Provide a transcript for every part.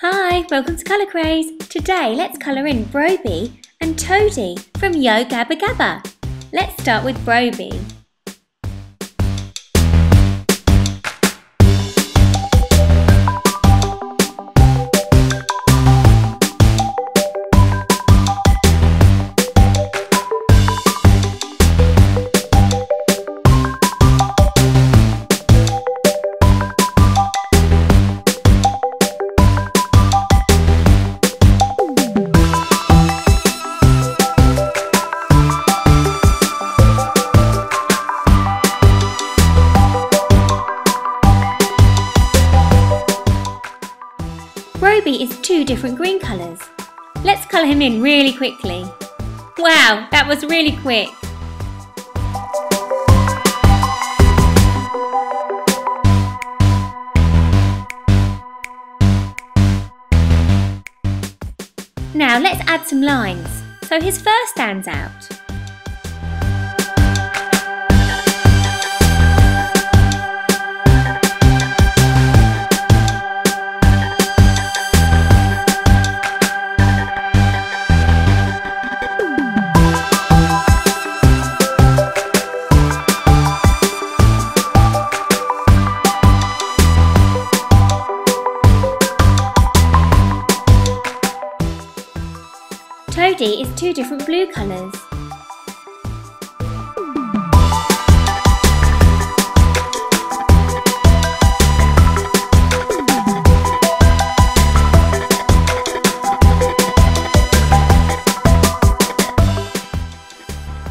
Hi, welcome to Colour Craze. Today let's colour in Brobee and Toodee from Yo Gabba Gabba. Let's start with Brobee. Is two different green colours. Let's colour him in really quickly. Wow, that was really quick. Now let's add some lines, so his fur stands out. Toodee is two different blue colours.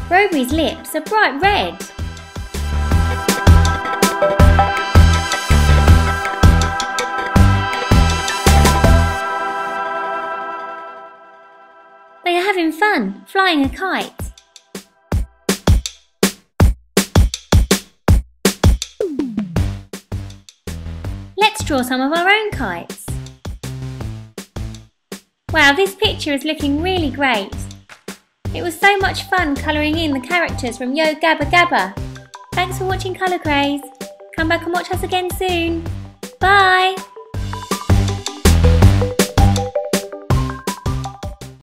Brobee's lips are bright red. Fun, flying a kite. Let's draw some of our own kites. Wow, this picture is looking really great. It was so much fun colouring in the characters from Yo Gabba Gabba. Thanks for watching Colour Craze. Come back and watch us again soon. Bye!